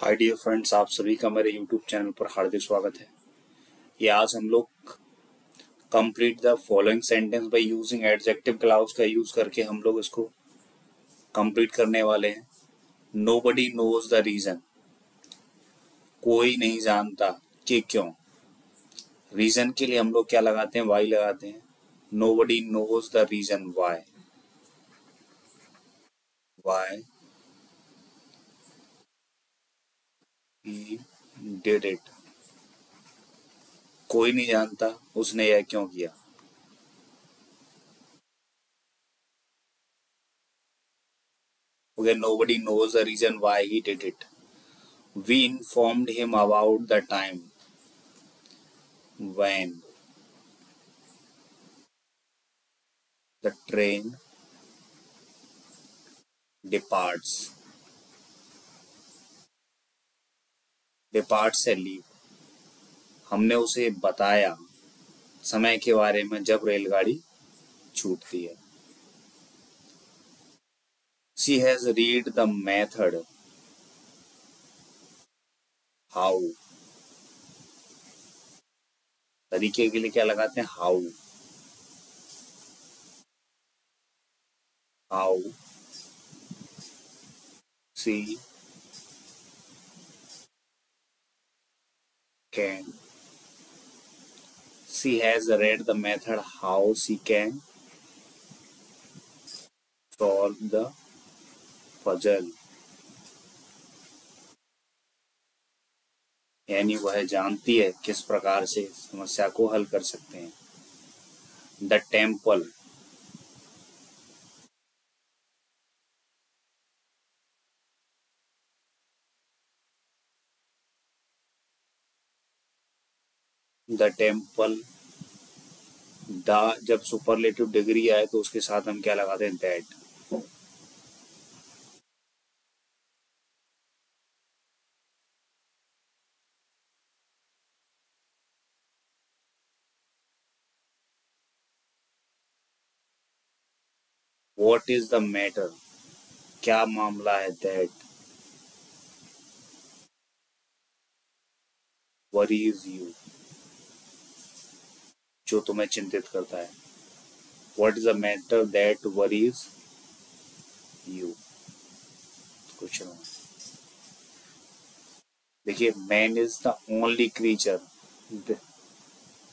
हाय dear friends आप सभी का मेरे यूट्यूब चैनल पर हार्दिक स्वागत है। ये आज हम लोग complete the following sentence by using adjective clause का यूज़ करके हम लोग इसको कंप्लीट करने वाले हैं। Nobody knows the reason कोई नहीं जानता कि क्यों। रीजन के लिए हम लोग क्या लगाते हैं? वाई लगाते हैं? Nobody knows the reason why why he did it कोई नहीं जानता, उसने यह क्यों किया? Nobody knows the reason why he did it we informed him about the time when the train departs. Depart से ली। हमने उसे बताया समय के बारे में जब रेलगाड़ी छूटती है। She has read the method how तरीके के लिए क्या लगाते हैं? How how she can she has read the method how she can solve the puzzle यानी वह जानती है किस प्रकार से समस्या को हल कर सकते हैं the temple the temple the जब सुपरलेटिव डिग्री आए तो उसके साथ हम क्या लगाते हैं? That what is the matter क्या मामला है? दैट वरीज यू जो तुम्हें चिंतित करता है। What is the matter that worries you question देखिए man is the only creature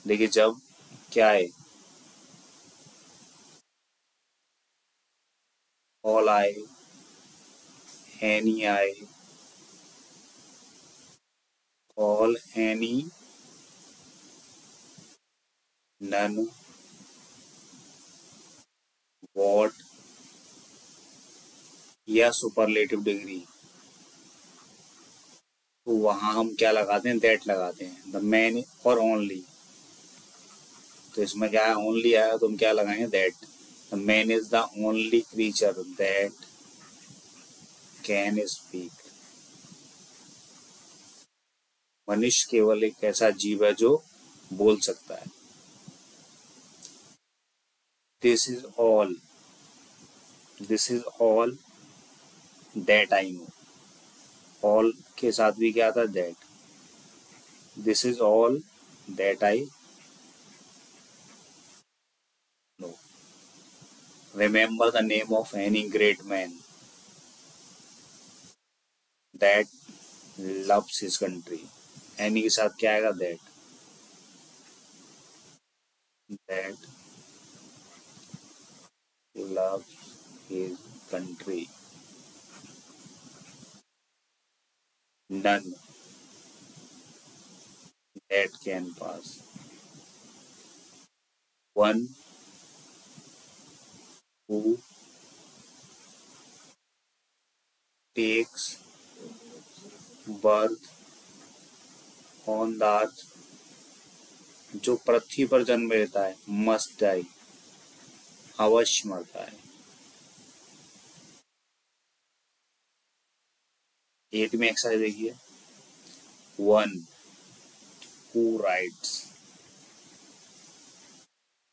देखिए, जब क्या है? ऑल आए एनी आए ऑल एनी none. What? या सुपरलेटिव डिग्री तो वहाँ हम क्या लगाते हैं? दैट लगाते हैं। द मैन और ओनली तो इसमें क्या है? ओनली आया तो हम क्या लगाएँगे? That the man is the only creature that can speak मनुष्य केवल एक ऐसा जीव है जो बोल सकता है। This is all this is all that I know all के साथ भी क्या था that this is all that I know remember the name of any great man that loves his country any के साथ क्या आएगा that that loves his country. None that can pass. One who takes birth on the earth जो पृथ्वी पर जन्म लेता है must die अवश्य मरता है एट में एक्सरसाइज देखिए। One who rides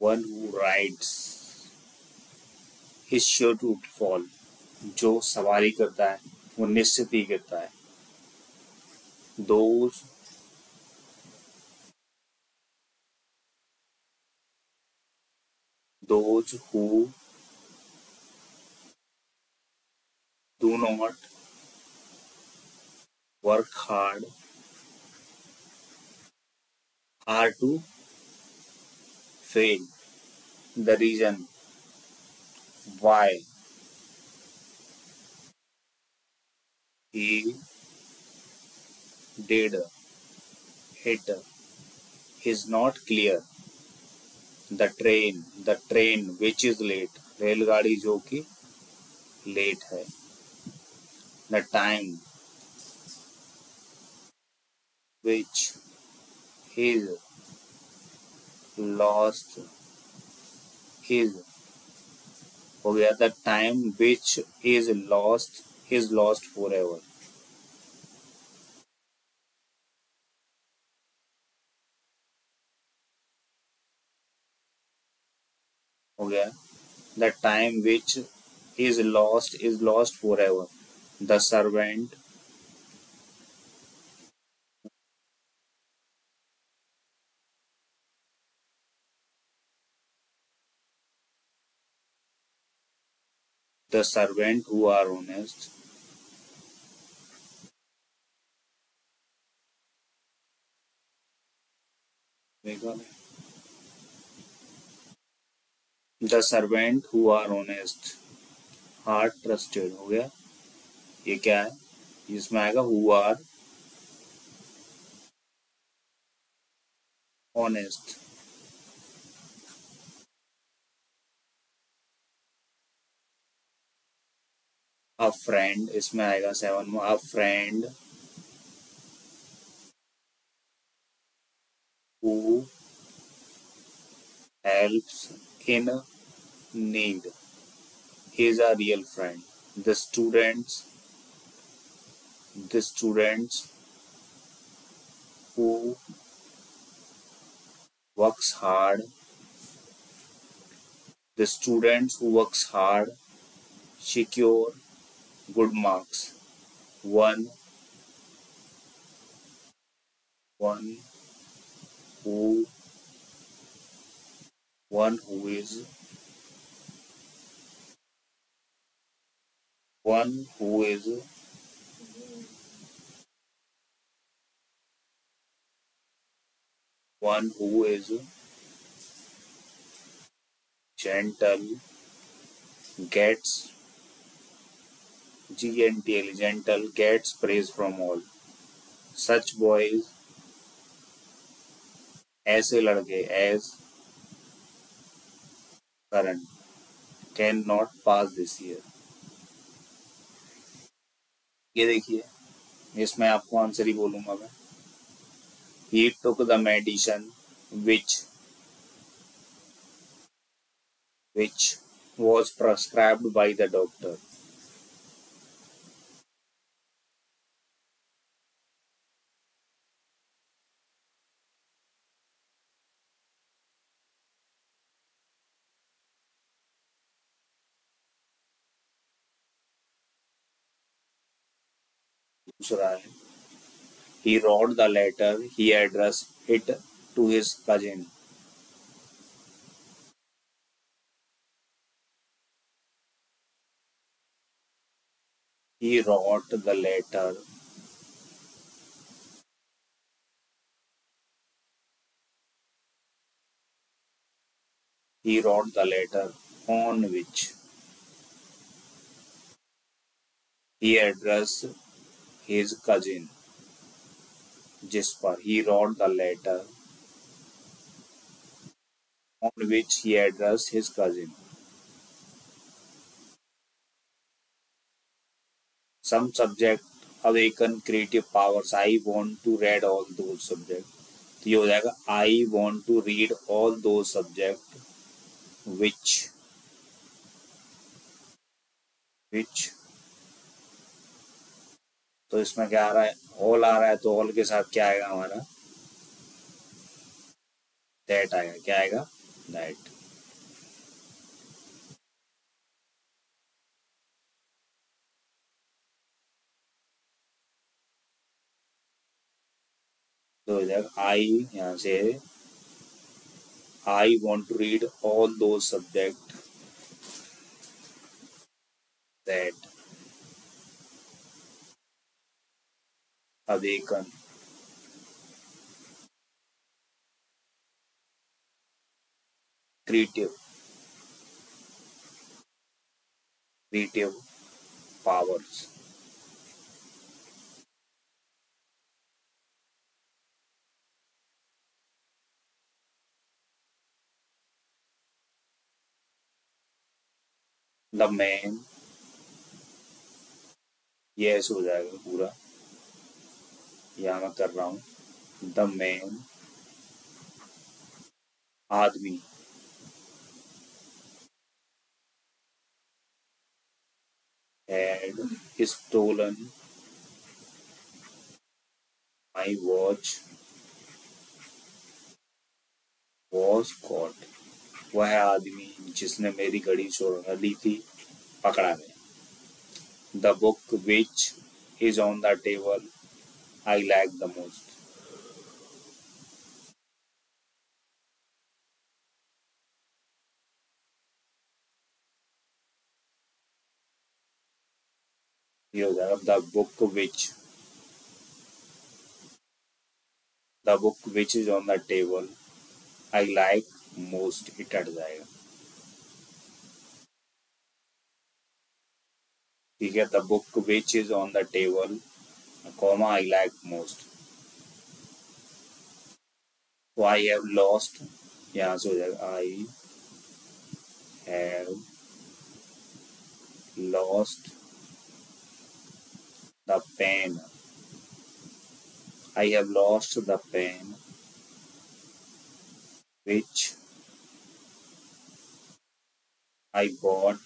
one who rides is sure to fall जो सवारी करता है, वो निश्चित ही गिरता है। Those those who do not work hard are to fail. The reason why he did it is not clear. The train the train which is late रेलगाड़ी जो कि लेट है। The time which is lost is हो गया। The time which is lost is lost forever हो गया the time which is lost is lost forever the servant the servant who are honest the servant who are honest, are trusted हो गया। ये क्या है? इसमें आएगा who are honest. A friend, इसमें आएगा seven a friend who helps in need is a real friend. The students the students who works hard the students who works hard secure good marks. One one who one who is one who is one who is gentle gets GNTL gentle gets praise from all. Such boys ऐसे लड़के as Karan can not pass this year ये देखिए। इसमें आपको answer ही बोलूँगा मैं। He took the medicine which which was prescribed by the doctor. He wrote the letter, he addressed it to his cousin. He wrote the letter. He wrote the letter on which he addressed his cousin पर he wrote the letter on which he addressed his cousin. Some subject awaken creative powers. I want to read all those subjects. तो ये हो जाएगा I want to read all those subjects which which तो इसमें क्या आ रहा है? All आ रहा है तो ऑल के साथ क्या आएगा हमारा? दैट आएगा। क्या आएगा? दैट तो जाएगा आई यहाँ से I want to read all those subject that awaken creative creative powers the man yes हो जाएगा पूरा यहाँ मैं कर रहा हूँ। The man. आदमी। Had stolen my watch. Was caught. वह आदमी जिसने मेरी घड़ी चोरा ली थी, पकड़ा गया the book which is on the table I like the most ये हो जाएगा the book which the book which is on the table I like most hit हट जाएगा ठीक है the book which is on the table Comma I like most. So I have lost. Yeah, so I have lost the pen. I have lost the pen which I bought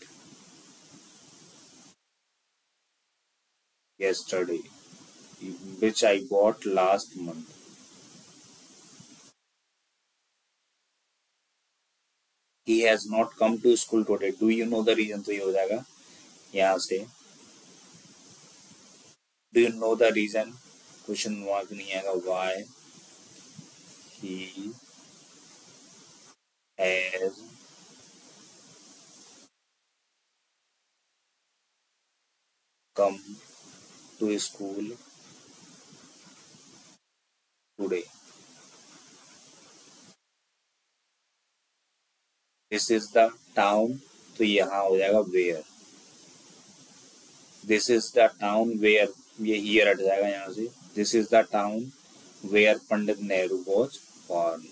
yesterday. Which I bought last month. He has not come to school today. Do you know the reason? तो ये हो जाएगा यहाँ से do you know the reason question mark नहीं आएगा why he has come to school today. This is the town तो यहाँ हो जाएगा where. This is the town where, ये हियर हट जाएगा यहाँ से. This is the town where Pandit Nehru was born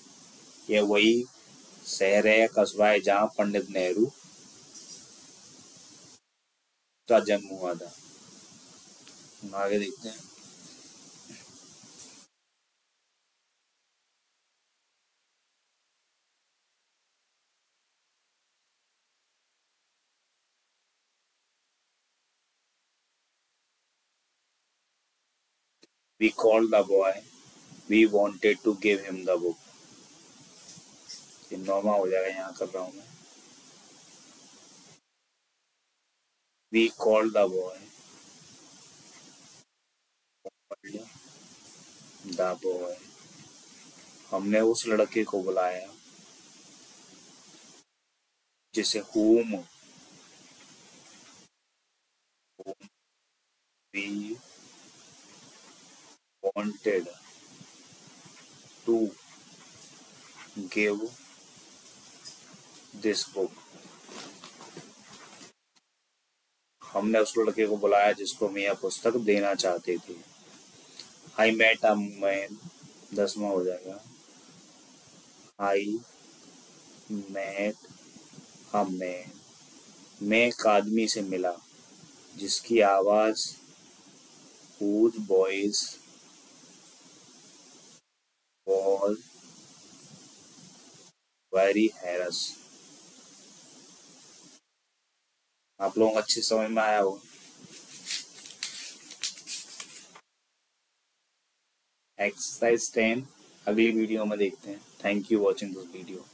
ये वही शहर है, कस्बा है जहाँ पंडित नेहरू का जन्म हुआ था। आगे देखते हैं। We called the boy. We wanted to give him the book. नौमा हो जाएगा यहाँ कर रहा हूँ मैं We called the boy. The boy. हमने उस लड़के को बुलाया जिसे whom we wanted to give this book. हमने उस लड़के को बुलाया जिसको मैं यह पुस्तक देना चाहते थे। आई मेट अ मैन दसवा हो जाएगा। आई मेट अ मैं एक आदमी से मिला, जिसकी आवाज़ whose voice was very harass आप लोगों को अच्छे समझ में आया हो एक्सरसाइज टेन अगली वीडियो में देखते हैं। Thank you watching this video